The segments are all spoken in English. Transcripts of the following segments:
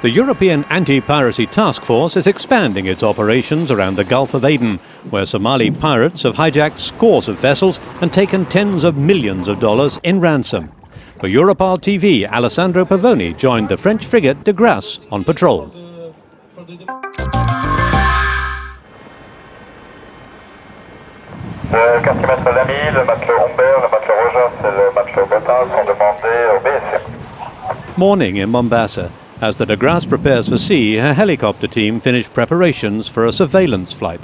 The European Anti-Piracy Task Force is expanding its operations around the Gulf of Aden, where Somali pirates have hijacked scores of vessels and taken tens of millions of dollars in ransom. For Europol TV, Alessandro Pavoni joined the French frigate De Grasse on patrol. Euh, le quartier-maître Lamy, le matelot Humbert, le matelot Rogers et le matelot Bottin sont demandés au BSM. Morning in Mombasa. As the De Grasse prepares for sea, her helicopter team finished preparations for a surveillance flight.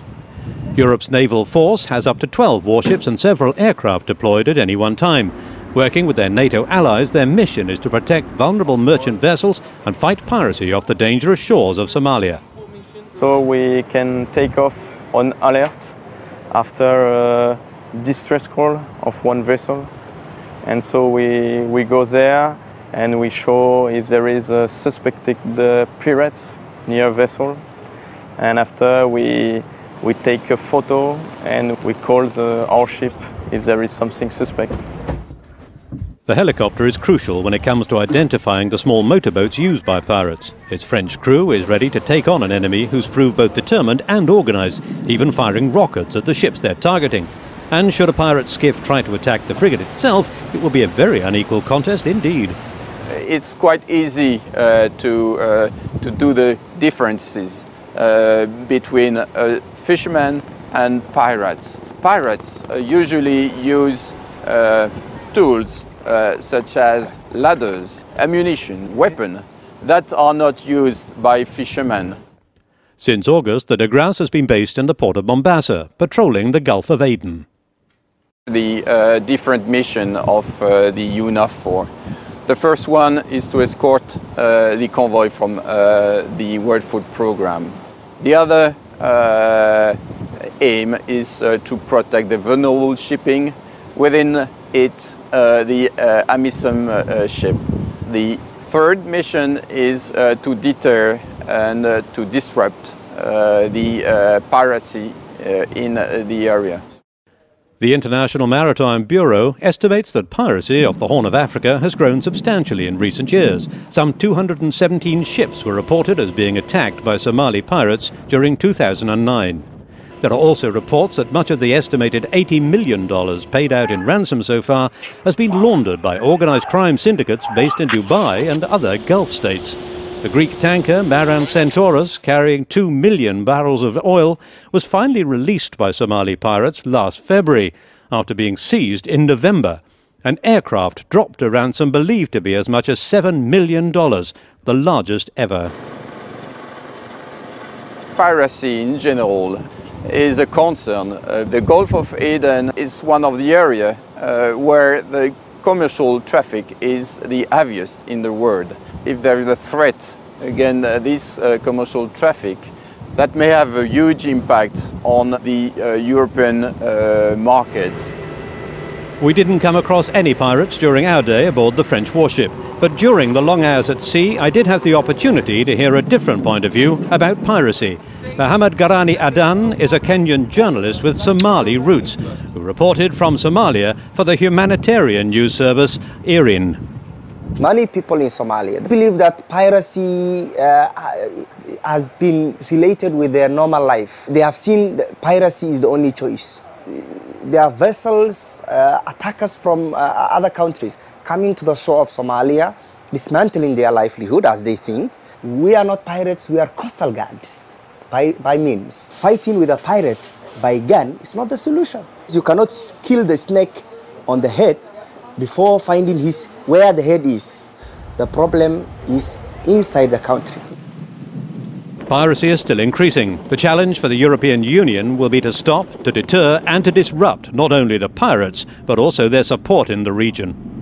Europe's naval force has up to 12 warships and several aircraft deployed at any one time. Working with their NATO allies, their mission is to protect vulnerable merchant vessels and fight piracy off the dangerous shores of Somalia. So we can take off on alert after distress call of one vessel. And so we, we go there and we show if there is a suspected uh, pirates near a vessel. And after we, we take a photo and we call the, our ship if there is something suspect. The helicopter is crucial when it comes to identifying the small motorboats used by pirates. Its French crew is ready to take on an enemy who's proved both determined and organized, even firing rockets at the ships they're targeting. And should a pirate skiff try to attack the frigate itself, it will be a very unequal contest indeed. It's quite easy uh, to, uh, to do the differences uh, between uh, fishermen and pirates. Pirates usually use uh, tools uh, such as ladders, ammunition, weapons that are not used by fishermen. Since August, the De Grasse has been based in the port of Mombasa, patrolling the Gulf of Aden. The uh, different mission of uh, the EUNAVFOR. The first one is to escort uh, the convoy from uh, the World Food Programme. The other uh, aim is uh, to protect the vulnerable shipping within it uh, the uh, AMISOM ship. The third mission is to deter and to disrupt the piracy in the area. The International Maritime Bureau estimates that piracy off the Horn of Africa has grown substantially in recent years. Some 217 ships were reported as being attacked by Somali pirates during 2009. There are also reports that much of the estimated $80 million paid out in ransom so far has been laundered by organized crime syndicates based in Dubai and other Gulf states. The Greek tanker Maran Centaurus, carrying 2 million barrels of oil, was finally released by Somali pirates last February after being seized in November. An aircraft dropped a ransom believed to be as much as $7 million, the largest ever. Piracy in general is a concern. Uh, the Gulf of Aden is one of the areas uh, where the commercial traffic is the heaviest in the world. If there is a threat against uh, this uh, commercial traffic, that may have a huge impact on the uh, European uh, market. We didn't come across any pirates during our day aboard the French warship, but during the long hours at sea, I did have the opportunity to hear a different point of view about piracy. Mohammed Garani Adan is a Kenyan journalist with Somali roots who reported from Somalia for the humanitarian news service IRIN. Many people in Somalia believe that piracy uh, has been related with their normal life. They have seen that piracy is the only choice. There are vessels, uh, attackers from uh, other countries coming to the shore of Somalia, dismantling their livelihood as they think. We are not pirates, we are coastal guards by, by means. Fighting with the pirates by gun is not the solution. You cannot kill the snake on the head before finding his where the head is. The problem is inside the country. Piracy is still increasing. The challenge for the European Union will be to stop, to deter, and to disrupt not only the pirates, but also their support in the region.